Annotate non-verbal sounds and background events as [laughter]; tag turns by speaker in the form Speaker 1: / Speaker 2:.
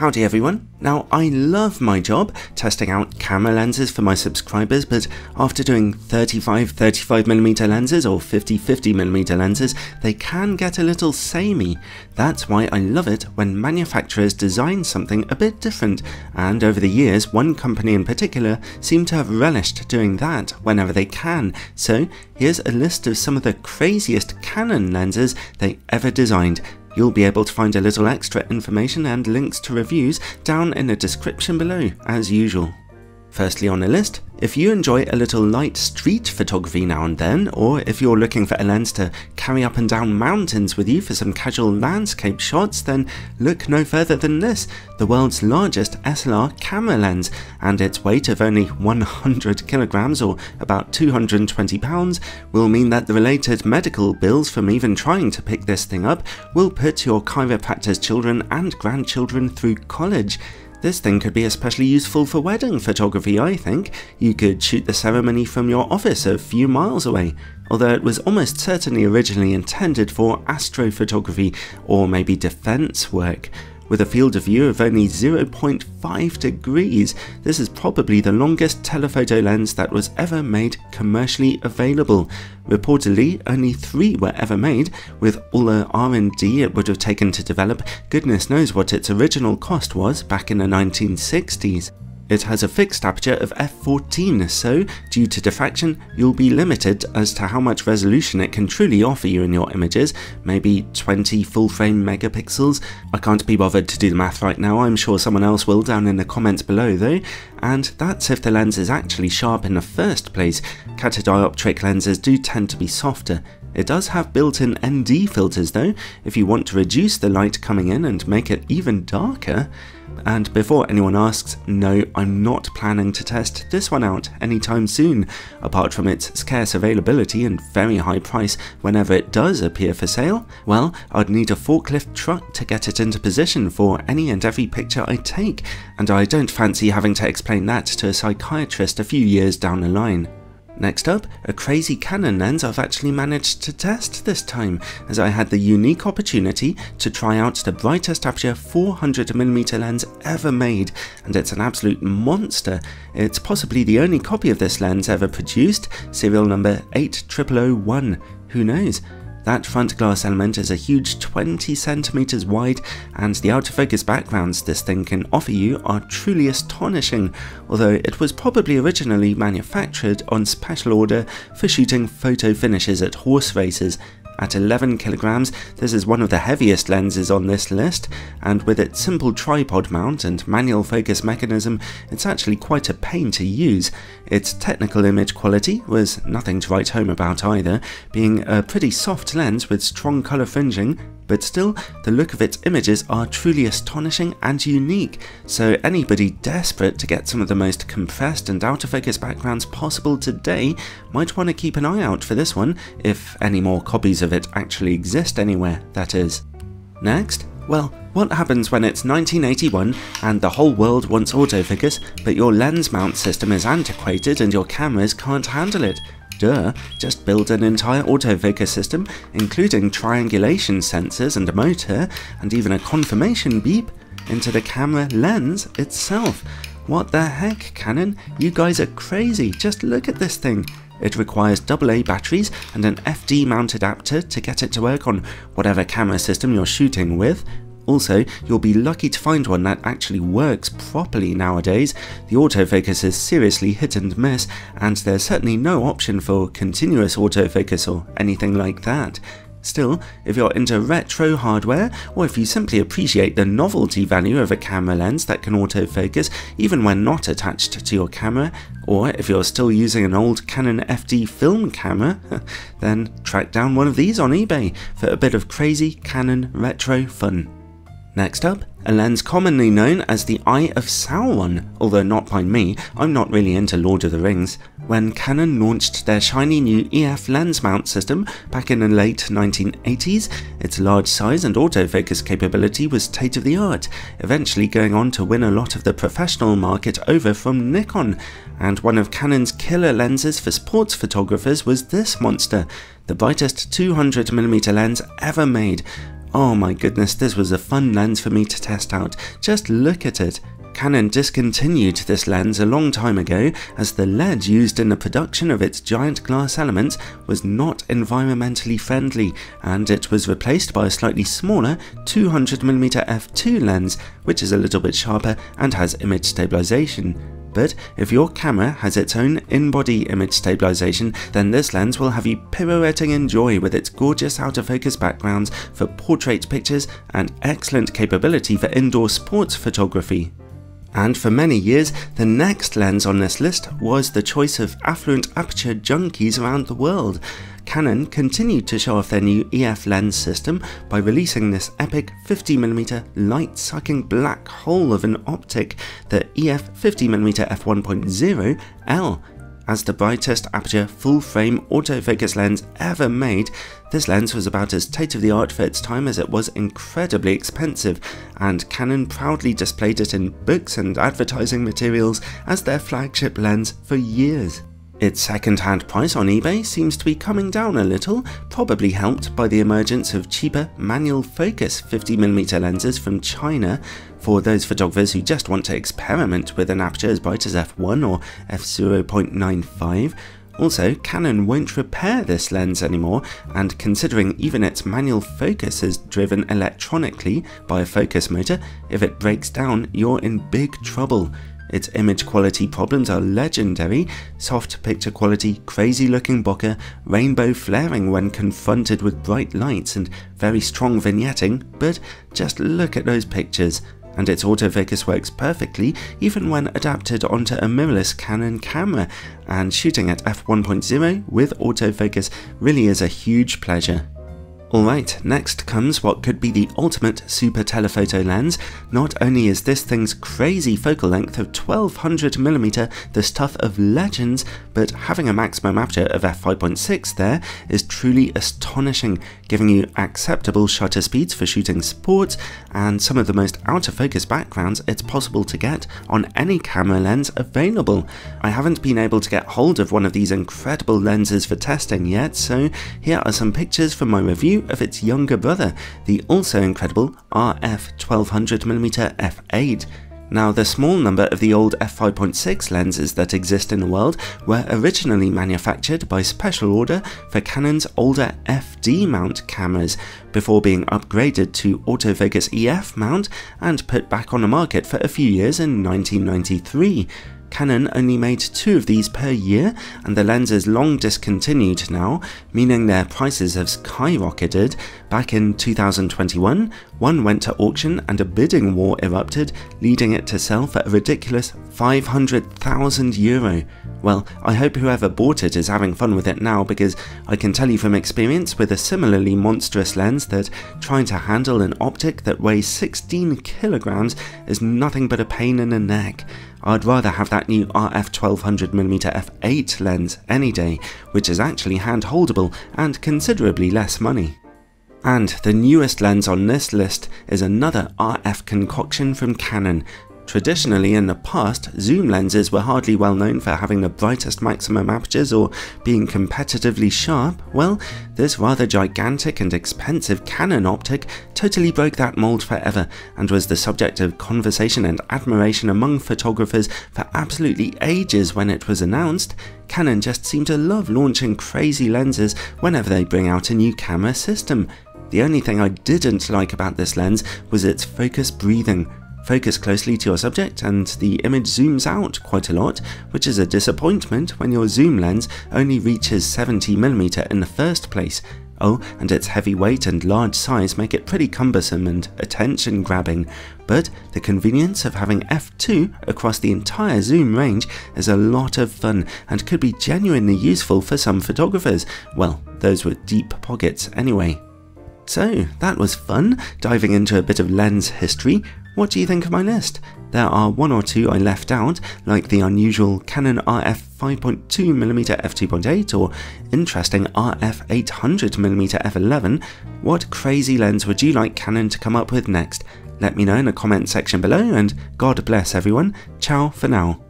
Speaker 1: Howdy everyone. Now I love my job testing out camera lenses for my subscribers but after doing 35 35mm lenses or 50 50mm lenses they can get a little samey. That's why I love it when manufacturers design something a bit different and over the years one company in particular seem to have relished doing that whenever they can. So here's a list of some of the craziest Canon lenses they ever designed You'll be able to find a little extra information and links to reviews down in the description below, as usual. Firstly on the list, if you enjoy a little light street photography now and then, or if you're looking for a lens to carry up and down mountains with you for some casual landscape shots, then look no further than this, the world's largest SLR camera lens, and its weight of only 100 kilograms or about 220 pounds will mean that the related medical bills from even trying to pick this thing up will put your chiropractor's children and grandchildren through college. This thing could be especially useful for wedding photography, I think. You could shoot the ceremony from your office a few miles away, although it was almost certainly originally intended for astrophotography or maybe defense work. With a field of view of only 0.5 degrees, this is probably the longest telephoto lens that was ever made commercially available. Reportedly, only three were ever made, with all the R&D it would have taken to develop, goodness knows what its original cost was back in the 1960s. It has a fixed aperture of f14, so due to diffraction, you'll be limited as to how much resolution it can truly offer you in your images, maybe 20 full frame megapixels. I can't be bothered to do the math right now, I'm sure someone else will down in the comments below though, and that's if the lens is actually sharp in the first place. Catadioptric lenses do tend to be softer, it does have built-in ND filters though, if you want to reduce the light coming in and make it even darker. And before anyone asks, no, I'm not planning to test this one out anytime soon, apart from its scarce availability and very high price whenever it does appear for sale. Well, I'd need a forklift truck to get it into position for any and every picture I take, and I don't fancy having to explain that to a psychiatrist a few years down the line. Next up, a crazy Canon lens I've actually managed to test this time, as I had the unique opportunity to try out the brightest aperture 400mm lens ever made, and it's an absolute monster. It's possibly the only copy of this lens ever produced, serial number 8001, who knows? That front glass element is a huge 20 centimeters wide and the autofocus backgrounds this thing can offer you are truly astonishing, although it was probably originally manufactured on special order for shooting photo finishes at horse races at 11 kilograms, this is one of the heaviest lenses on this list, and with its simple tripod mount and manual focus mechanism, it's actually quite a pain to use. Its technical image quality was nothing to write home about either, being a pretty soft lens with strong colour fringing, but still, the look of its images are truly astonishing and unique, so anybody desperate to get some of the most compressed and out of focus backgrounds possible today might want to keep an eye out for this one, if any more copies of it actually exist anywhere, that is. Next, well, what happens when it's 1981 and the whole world wants autofocus, but your lens mount system is antiquated and your cameras can't handle it? Duh, just build an entire autofocus system, including triangulation sensors and a motor, and even a confirmation beep, into the camera lens itself. What the heck, Canon? You guys are crazy, just look at this thing. It requires AA batteries and an FD mount adapter to get it to work on whatever camera system you're shooting with, also, you'll be lucky to find one that actually works properly nowadays. The autofocus is seriously hit and miss, and there's certainly no option for continuous autofocus or anything like that. Still, if you're into retro hardware, or if you simply appreciate the novelty value of a camera lens that can autofocus even when not attached to your camera, or if you're still using an old Canon FD film camera, [laughs] then track down one of these on eBay for a bit of crazy Canon retro fun. Next up, a lens commonly known as the Eye of Sauron, although not by me, I'm not really into Lord of the Rings. When Canon launched their shiny new EF lens mount system back in the late 1980s, its large size and autofocus capability was state of the art, eventually going on to win a lot of the professional market over from Nikon, and one of Canon's killer lenses for sports photographers was this monster, the brightest 200mm lens ever made, Oh my goodness, this was a fun lens for me to test out. Just look at it. Canon discontinued this lens a long time ago as the lead used in the production of its giant glass elements was not environmentally friendly and it was replaced by a slightly smaller 200mm f2 lens which is a little bit sharper and has image stabilization. But if your camera has its own in-body image stabilization, then this lens will have you pirouetting in joy with its gorgeous out of focus backgrounds for portrait pictures and excellent capability for indoor sports photography. And for many years, the next lens on this list was the choice of affluent aperture junkies around the world. Canon continued to show off their new EF lens system by releasing this epic 50mm light-sucking black hole of an optic, the EF 50mm f1.0 L. As the brightest aperture full frame autofocus lens ever made, this lens was about as state of the art for its time as it was incredibly expensive, and Canon proudly displayed it in books and advertising materials as their flagship lens for years. Its second-hand price on eBay seems to be coming down a little, probably helped by the emergence of cheaper manual focus 50mm lenses from China for those photographers who just want to experiment with an aperture as bright as f1 or f0.95. Also, Canon won't repair this lens anymore, and considering even its manual focus is driven electronically by a focus motor, if it breaks down, you're in big trouble. Its image quality problems are legendary, soft picture quality, crazy looking bokeh, rainbow flaring when confronted with bright lights and very strong vignetting, but just look at those pictures. And its autofocus works perfectly even when adapted onto a mirrorless Canon camera, and shooting at f1.0 with autofocus really is a huge pleasure. Alright, next comes what could be the ultimate super telephoto lens. Not only is this thing's crazy focal length of 1200mm the stuff of legends, but having a maximum aperture of f5.6 there is truly astonishing, giving you acceptable shutter speeds for shooting sports and some of the most out of focus backgrounds it's possible to get on any camera lens available. I haven't been able to get hold of one of these incredible lenses for testing yet, so here are some pictures from my review of its younger brother, the also incredible RF 1200mm f8. Now, the small number of the old f5.6 lenses that exist in the world were originally manufactured by special order for Canon's older FD mount cameras, before being upgraded to autofocus EF mount and put back on the market for a few years in 1993. Canon only made two of these per year, and the lens is long discontinued now, meaning their prices have skyrocketed. Back in 2021, one went to auction and a bidding war erupted, leading it to sell for a ridiculous 500,000 euro. Well, I hope whoever bought it is having fun with it now because I can tell you from experience with a similarly monstrous lens that trying to handle an optic that weighs 16 kilograms is nothing but a pain in the neck. I'd rather have that new RF 1200mm f8 lens any day, which is actually hand holdable and considerably less money. And the newest lens on this list is another RF concoction from Canon, Traditionally in the past, zoom lenses were hardly well known for having the brightest maximum apertures or being competitively sharp. Well, this rather gigantic and expensive Canon optic totally broke that mold forever and was the subject of conversation and admiration among photographers for absolutely ages when it was announced. Canon just seem to love launching crazy lenses whenever they bring out a new camera system. The only thing I didn't like about this lens was its focus breathing. Focus closely to your subject and the image zooms out quite a lot, which is a disappointment when your zoom lens only reaches 70mm in the first place. Oh, and its heavy weight and large size make it pretty cumbersome and attention grabbing, but the convenience of having f2 across the entire zoom range is a lot of fun and could be genuinely useful for some photographers, well, those with deep pockets anyway. So, that was fun, diving into a bit of lens history. What do you think of my list? There are one or two I left out, like the unusual Canon RF 5.2mm f2.8 or interesting RF 800mm f11. What crazy lens would you like Canon to come up with next? Let me know in the comment section below and God bless everyone. Ciao for now.